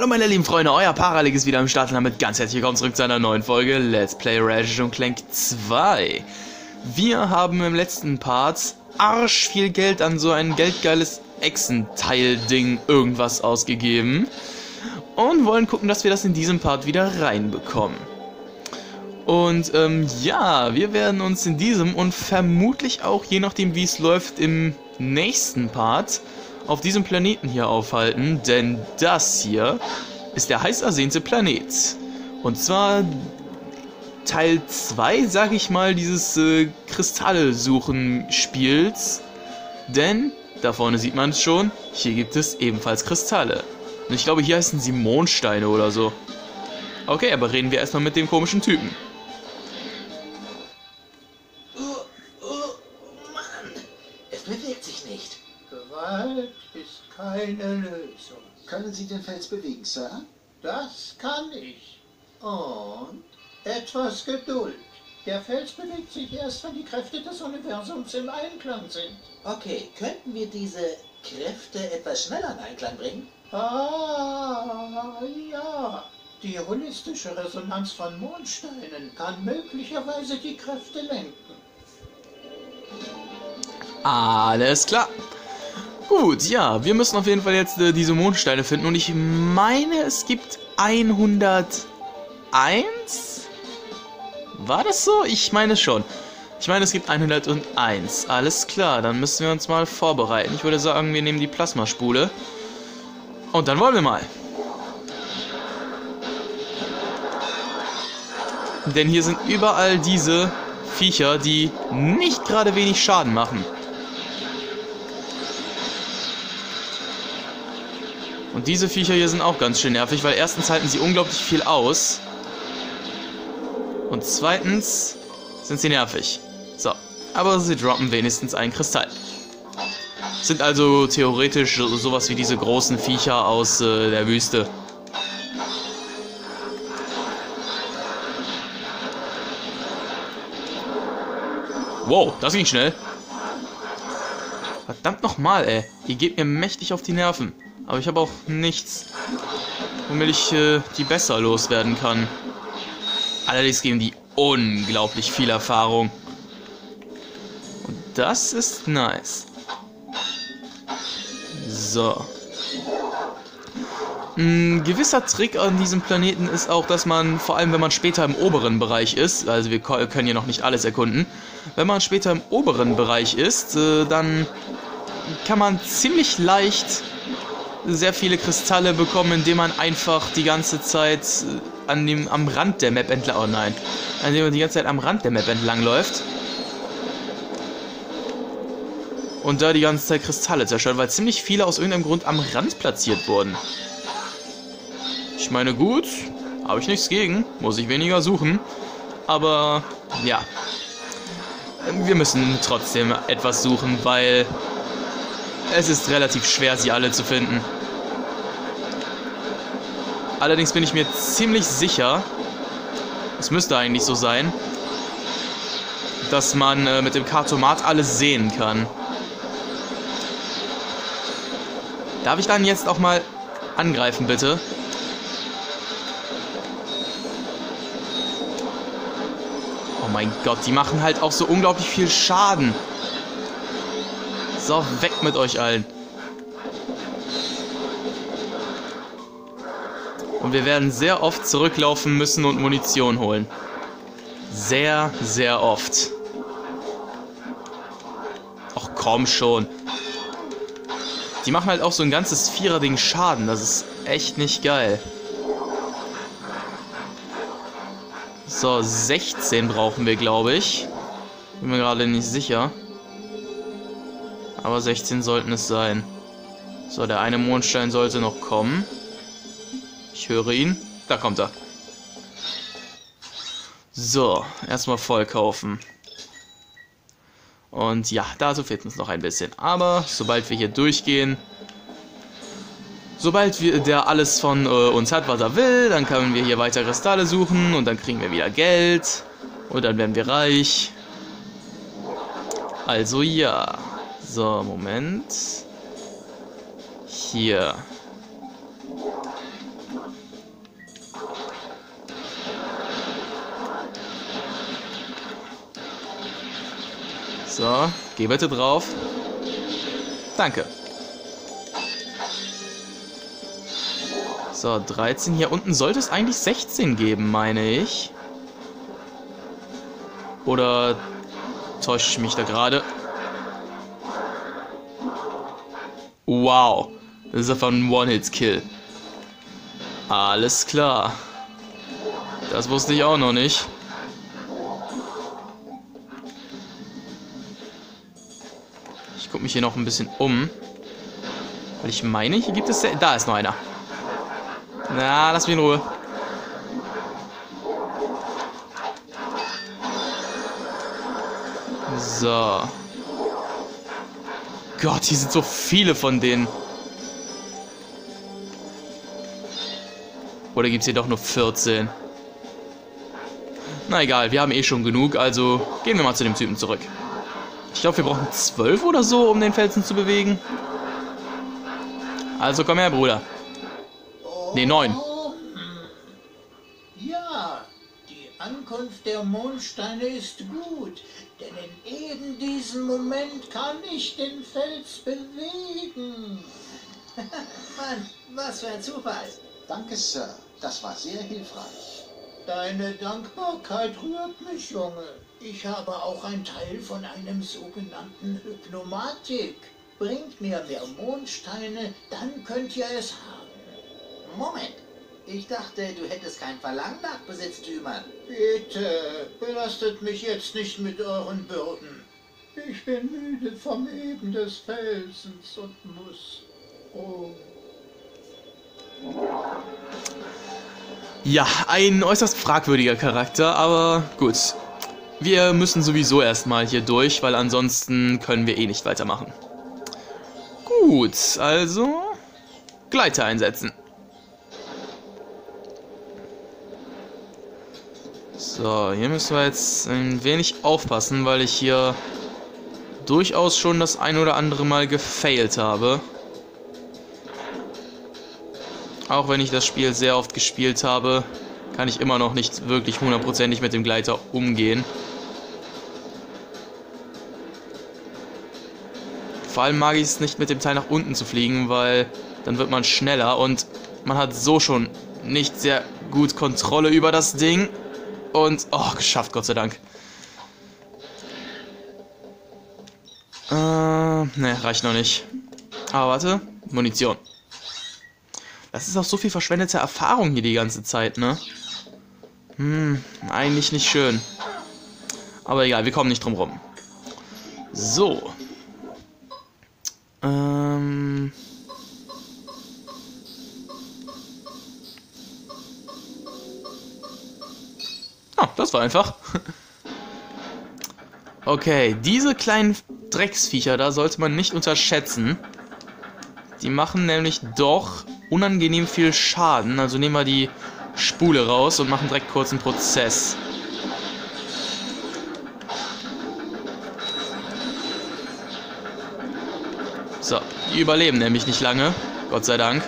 Hallo meine lieben Freunde, euer Paralik ist wieder am Start und damit ganz herzlich willkommen zurück zu einer neuen Folge Let's Play Ratchet Clank 2. Wir haben im letzten Part arsch viel Geld an so ein geldgeiles Echsenteil-Ding irgendwas ausgegeben und wollen gucken, dass wir das in diesem Part wieder reinbekommen. Und ähm, ja, wir werden uns in diesem und vermutlich auch, je nachdem wie es läuft, im nächsten Part auf diesem Planeten hier aufhalten, denn das hier ist der heiß ersehnte Planet. Und zwar Teil 2, sag ich mal, dieses äh, Kristalle-Suchen-Spiels. Denn, da vorne sieht man es schon, hier gibt es ebenfalls Kristalle. Und ich glaube, hier heißen sie Mondsteine oder so. Okay, aber reden wir erstmal mit dem komischen Typen. Können Sie den Fels bewegen, Sir? Das kann ich. Und etwas Geduld. Der Fels bewegt sich erst, wenn die Kräfte des Universums im Einklang sind. Okay, könnten wir diese Kräfte etwas schneller in Einklang bringen? Ah, ja. Die holistische Resonanz von Mondsteinen kann möglicherweise die Kräfte lenken. Alles klar. Gut, ja, wir müssen auf jeden Fall jetzt äh, diese Mondsteine finden und ich meine, es gibt 101? War das so? Ich meine schon. Ich meine, es gibt 101. Alles klar, dann müssen wir uns mal vorbereiten. Ich würde sagen, wir nehmen die Plasmaspule. Und dann wollen wir mal. Denn hier sind überall diese Viecher, die nicht gerade wenig Schaden machen. Und diese Viecher hier sind auch ganz schön nervig, weil erstens halten sie unglaublich viel aus. Und zweitens sind sie nervig. So, aber sie droppen wenigstens einen Kristall. Sind also theoretisch sowas wie diese großen Viecher aus äh, der Wüste. Wow, das ging schnell. Verdammt nochmal, ey. Ihr geht mir mächtig auf die Nerven. Aber ich habe auch nichts, womit ich äh, die besser loswerden kann. Allerdings geben die unglaublich viel Erfahrung. Und das ist nice. So. Ein gewisser Trick an diesem Planeten ist auch, dass man, vor allem wenn man später im oberen Bereich ist, also wir können hier noch nicht alles erkunden, wenn man später im oberen Bereich ist, äh, dann kann man ziemlich leicht sehr viele Kristalle bekommen, indem man einfach die ganze Zeit äh, an dem, am Rand der Map entlang, oh nein, indem man die ganze Zeit am Rand der Map entlang läuft. Und da die ganze Zeit Kristalle zerstört, weil ziemlich viele aus irgendeinem Grund am Rand platziert wurden. Ich meine, gut, habe ich nichts gegen, muss ich weniger suchen. Aber, ja, wir müssen trotzdem etwas suchen, weil es ist relativ schwer, sie alle zu finden. Allerdings bin ich mir ziemlich sicher, es müsste eigentlich so sein, dass man äh, mit dem Kartomat alles sehen kann. Darf ich dann jetzt auch mal angreifen, bitte? Oh mein Gott, die machen halt auch so unglaublich viel Schaden. So, weg mit euch allen. Und wir werden sehr oft zurücklaufen müssen und Munition holen. Sehr, sehr oft. Ach komm schon. Die machen halt auch so ein ganzes Vierer-Ding Schaden. Das ist echt nicht geil. So, 16 brauchen wir, glaube ich. Bin mir gerade nicht sicher. Aber 16 sollten es sein. So, der eine Mondstein sollte noch kommen. Ich höre ihn. Da kommt er. So, erstmal voll kaufen. Und ja, dazu fehlt uns noch ein bisschen. Aber sobald wir hier durchgehen, sobald wir, der alles von äh, uns hat, was er will, dann können wir hier weiter Kristalle suchen und dann kriegen wir wieder Geld. Und dann werden wir reich. Also ja. So, Moment. Hier. So, geh bitte drauf. Danke. So, 13. Hier unten sollte es eigentlich 16 geben, meine ich. Oder täusche ich mich da gerade? Wow. Das ist einfach ein One-Hit-Kill. Alles klar. Das wusste ich auch noch nicht. Ich gucke mich hier noch ein bisschen um. Weil ich meine, hier gibt es... Da ist noch einer. Na, lass mich in Ruhe. So. Gott, hier sind so viele von denen. Oder gibt es hier doch nur 14? Na egal, wir haben eh schon genug, also gehen wir mal zu dem Typen zurück. Ich glaube, wir brauchen 12 oder so, um den Felsen zu bewegen. Also komm her, Bruder. Ne, 9. Ankunft der Mondsteine ist gut, denn in eben diesem Moment kann ich den Fels bewegen. Mann, was für ein Zufall. Danke, Sir. Das war sehr hilfreich. Deine Dankbarkeit rührt mich, Junge. Ich habe auch ein Teil von einem sogenannten Hypnomatik. Bringt mir mehr Mondsteine, dann könnt ihr es haben. Moment. Ich dachte, du hättest kein Verlangen nach Besitztümern. Bitte, belastet mich jetzt nicht mit euren Bürden. Ich bin müde vom Heben des Felsens und muss. Oh. Ja, ein äußerst fragwürdiger Charakter, aber gut. Wir müssen sowieso erstmal hier durch, weil ansonsten können wir eh nicht weitermachen. Gut, also Gleiter einsetzen. So, hier müssen wir jetzt ein wenig aufpassen, weil ich hier durchaus schon das ein oder andere Mal gefailt habe. Auch wenn ich das Spiel sehr oft gespielt habe, kann ich immer noch nicht wirklich hundertprozentig mit dem Gleiter umgehen. Vor allem mag ich es nicht, mit dem Teil nach unten zu fliegen, weil dann wird man schneller und man hat so schon nicht sehr gut Kontrolle über das Ding. Und, oh, geschafft, Gott sei Dank. Äh, ne, reicht noch nicht. Aber warte, Munition. Das ist auch so viel verschwendete Erfahrung hier die ganze Zeit, ne? Hm, eigentlich nicht schön. Aber egal, wir kommen nicht drum rum. So. Ähm... das war einfach. Okay, diese kleinen Drecksviecher da sollte man nicht unterschätzen. Die machen nämlich doch unangenehm viel Schaden. Also nehmen wir die Spule raus und machen direkt kurz einen Prozess. So, die überleben nämlich nicht lange. Gott sei Dank.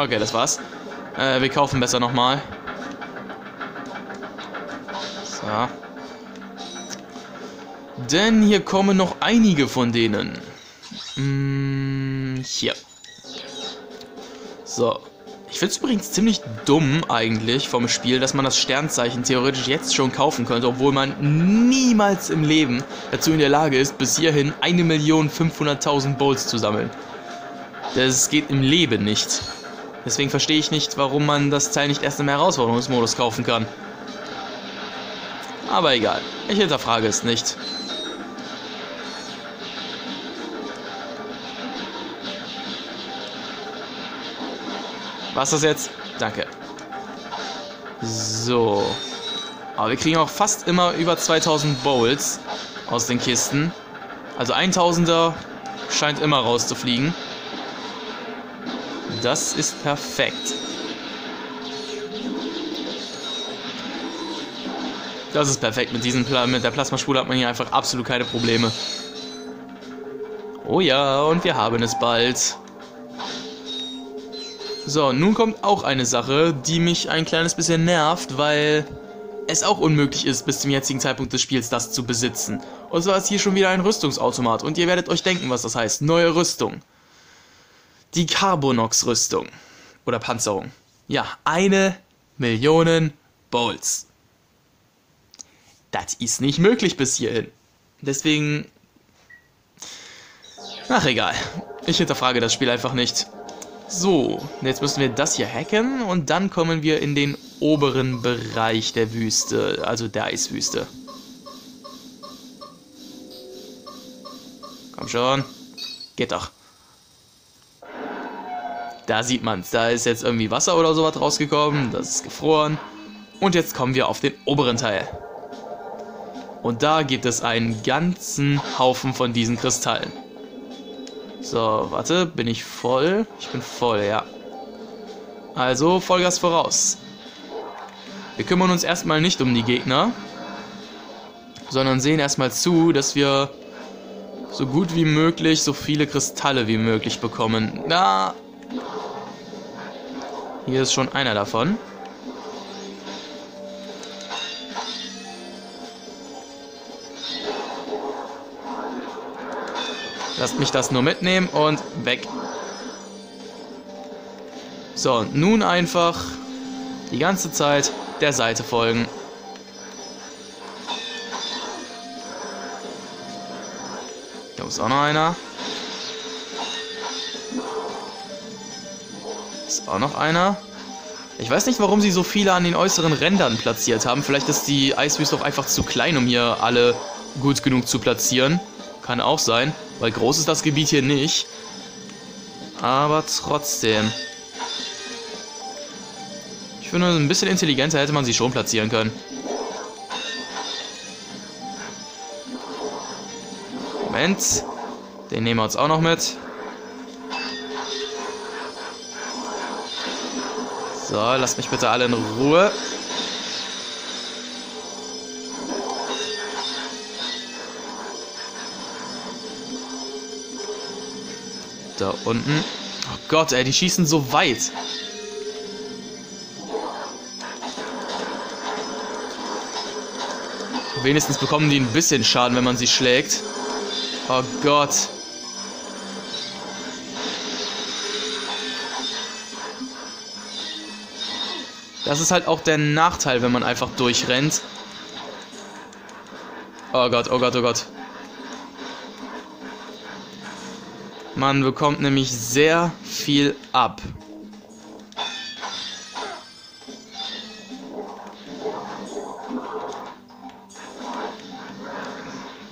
Okay, das war's. Äh, wir kaufen besser nochmal. So. Denn hier kommen noch einige von denen. Hm, hier. So. Ich finde es übrigens ziemlich dumm eigentlich vom Spiel, dass man das Sternzeichen theoretisch jetzt schon kaufen könnte, obwohl man niemals im Leben dazu in der Lage ist, bis hierhin 1.500.000 Bolts zu sammeln. Das geht im Leben nicht. Deswegen verstehe ich nicht, warum man das Teil nicht erst im Herausforderungsmodus kaufen kann. Aber egal, ich hinterfrage es nicht. Was das jetzt? Danke. So. Aber wir kriegen auch fast immer über 2000 Bowls aus den Kisten. Also 1000er scheint immer rauszufliegen. Das ist perfekt. Das ist perfekt. Mit, diesem Pla mit der Plasmaspule hat man hier einfach absolut keine Probleme. Oh ja, und wir haben es bald. So, nun kommt auch eine Sache, die mich ein kleines bisschen nervt, weil es auch unmöglich ist, bis zum jetzigen Zeitpunkt des Spiels das zu besitzen. Und zwar ist hier schon wieder ein Rüstungsautomat und ihr werdet euch denken, was das heißt. Neue Rüstung. Die Carbonox-Rüstung. Oder Panzerung. Ja, eine Million Bolts. Das ist nicht möglich bis hierhin. Deswegen... Ach egal. Ich hinterfrage das Spiel einfach nicht. So, jetzt müssen wir das hier hacken und dann kommen wir in den oberen Bereich der Wüste, also der Eiswüste. Komm schon. Geht doch. Da sieht man's. Da ist jetzt irgendwie Wasser oder sowas rausgekommen. Das ist gefroren. Und jetzt kommen wir auf den oberen Teil. Und da gibt es einen ganzen Haufen von diesen Kristallen. So, warte, bin ich voll? Ich bin voll, ja. Also, Vollgas voraus. Wir kümmern uns erstmal nicht um die Gegner, sondern sehen erstmal zu, dass wir so gut wie möglich so viele Kristalle wie möglich bekommen. Na, hier ist schon einer davon. Lasst mich das nur mitnehmen und weg. So, nun einfach die ganze Zeit der Seite folgen. Da ist auch noch einer. Auch noch einer. Ich weiß nicht, warum sie so viele an den äußeren Rändern platziert haben. Vielleicht ist die Eiswüste auch einfach zu klein, um hier alle gut genug zu platzieren. Kann auch sein. Weil groß ist das Gebiet hier nicht. Aber trotzdem. Ich finde, ein bisschen intelligenter hätte man sie schon platzieren können. Moment. Den nehmen wir uns auch noch mit. So, lasst mich bitte alle in Ruhe. Da unten. Oh Gott, ey, die schießen so weit. Wenigstens bekommen die ein bisschen Schaden, wenn man sie schlägt. Oh Gott. Das ist halt auch der Nachteil, wenn man einfach durchrennt. Oh Gott, oh Gott, oh Gott. Man bekommt nämlich sehr viel ab.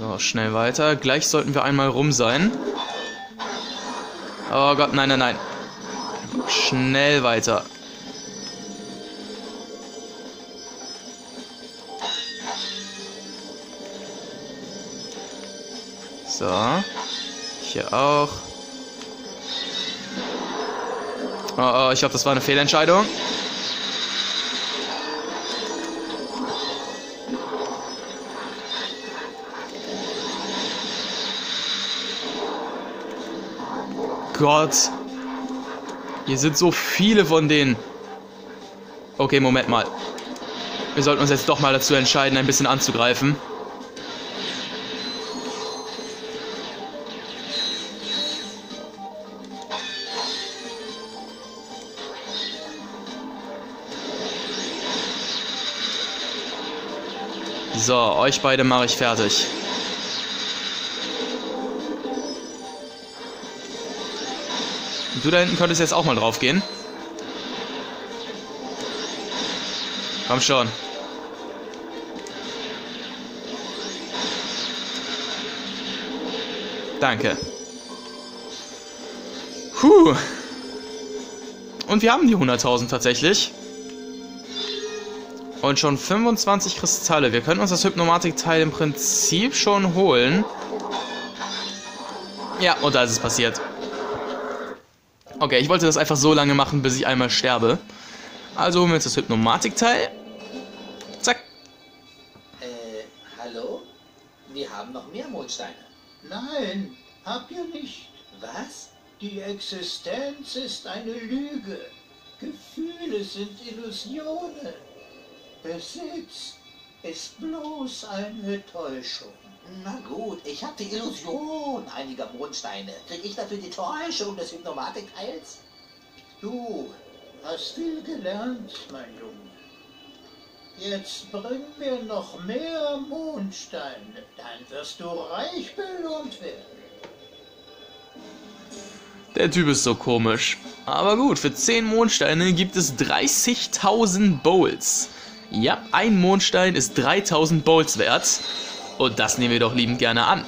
So, schnell weiter. Gleich sollten wir einmal rum sein. Oh Gott, nein, nein, nein. Schnell weiter. So. Hier auch. Oh, oh, ich glaube, das war eine Fehlentscheidung. Gott. Hier sind so viele von denen. Okay, Moment mal. Wir sollten uns jetzt doch mal dazu entscheiden, ein bisschen anzugreifen. So, euch beide mache ich fertig. Und du da hinten könntest jetzt auch mal drauf gehen. Komm schon. Danke. Puh. Und wir haben die 100.000 tatsächlich. Und schon 25 Kristalle. Wir können uns das Hypnomatik-Teil im Prinzip schon holen. Ja, und da ist es passiert. Okay, ich wollte das einfach so lange machen, bis ich einmal sterbe. Also holen wir uns das Hypnomatik-Teil. Zack. Äh, hallo? Wir haben noch mehr Mondsteine. Nein, habt ihr nicht. Was? Die Existenz ist eine Lüge. Gefühle sind Illusionen. Besitz ist bloß eine Täuschung. Na gut, ich habe die Illusion einiger Mondsteine. Krieg ich dafür die Täuschung des Hypnomatikteils? Du hast viel gelernt, mein Junge. Jetzt bring mir noch mehr Mondsteine, dann wirst du reich belohnt werden. Der Typ ist so komisch. Aber gut, für 10 Mondsteine gibt es 30.000 Bowls. Ja, ein Mondstein ist 3000 Bowls wert. Und das nehmen wir doch liebend gerne an.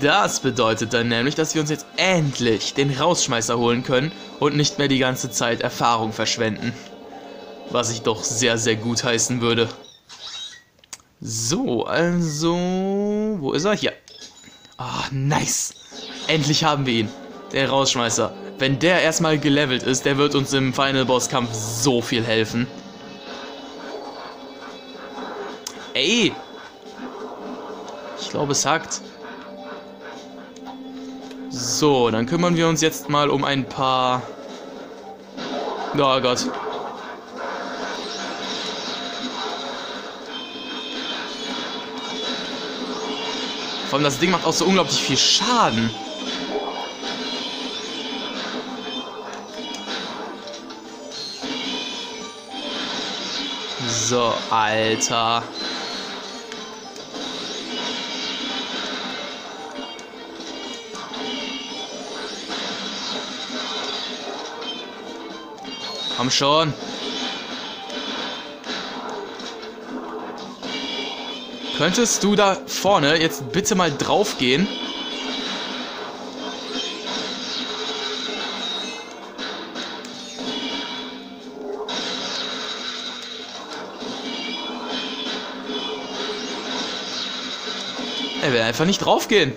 Das bedeutet dann nämlich, dass wir uns jetzt endlich den Rausschmeißer holen können und nicht mehr die ganze Zeit Erfahrung verschwenden. Was ich doch sehr, sehr gut heißen würde. So, also... Wo ist er? Hier. Ah, nice. Endlich haben wir ihn. Der Rausschmeißer. Wenn der erstmal gelevelt ist, der wird uns im Final Boss Kampf so viel helfen. Ey! Ich glaube, es hackt. So, dann kümmern wir uns jetzt mal um ein paar... Oh Gott. Vor allem das Ding macht auch so unglaublich viel Schaden. So, Alter. Komm schon. Könntest du da vorne jetzt bitte mal drauf gehen? Er will einfach nicht draufgehen.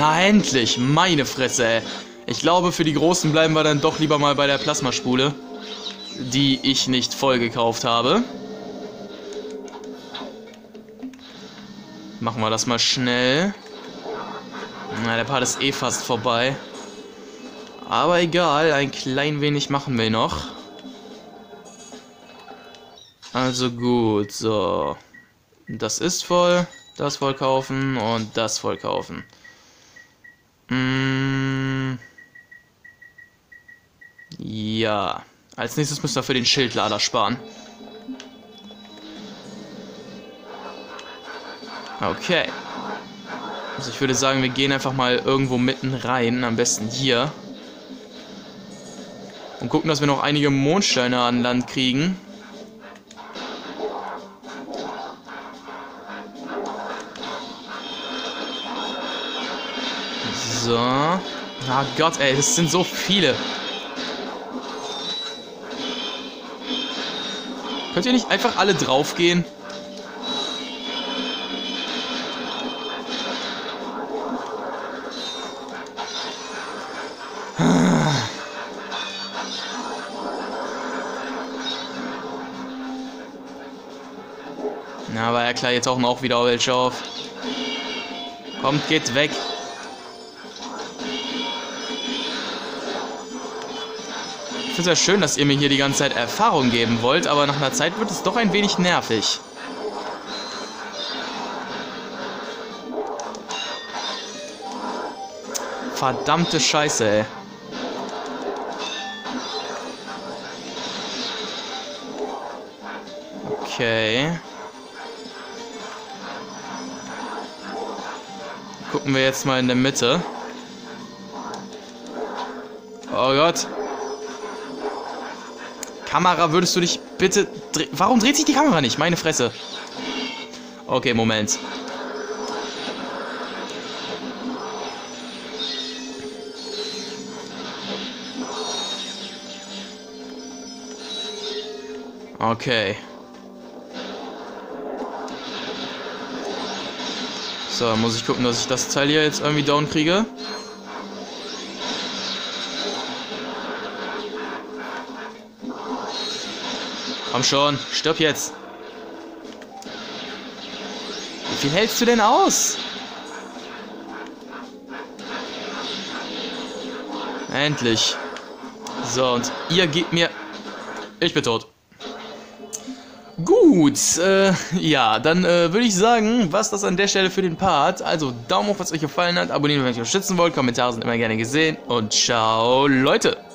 Na endlich, meine Fresse, ey. Ich glaube, für die Großen bleiben wir dann doch lieber mal bei der Plasmaspule, die ich nicht voll gekauft habe. Machen wir das mal schnell. Na, der Part ist eh fast vorbei. Aber egal, ein klein wenig machen wir noch. Also gut, so. Das ist voll, das voll kaufen und das voll kaufen. Mm. Ja. Als nächstes müssen wir für den Schildlader sparen. Okay. Also ich würde sagen, wir gehen einfach mal irgendwo mitten rein. Am besten hier. Und gucken, dass wir noch einige Mondsteine an Land kriegen. Ah Gott, ey, das sind so viele. Könnt ihr nicht einfach alle draufgehen? Na, aber ja klar, jetzt tauchen auch wieder welche auf. Kommt, geht weg. Finde es ja schön, dass ihr mir hier die ganze Zeit Erfahrung geben wollt, aber nach einer Zeit wird es doch ein wenig nervig. Verdammte Scheiße, ey. Okay. Gucken wir jetzt mal in der Mitte. Oh Gott. Kamera, würdest du dich bitte... Warum dreht sich die Kamera nicht? Meine Fresse. Okay, Moment. Okay. So, muss ich gucken, dass ich das Teil hier jetzt irgendwie down kriege. Komm schon, stirb jetzt. Wie viel hältst du denn aus? Endlich. So, und ihr gebt mir... Ich bin tot. Gut, äh, ja, dann äh, würde ich sagen, was das an der Stelle für den Part. Also Daumen hoch, was euch gefallen hat, abonnieren, wenn ihr euch unterstützen wollt, Kommentare sind immer gerne gesehen und ciao, Leute!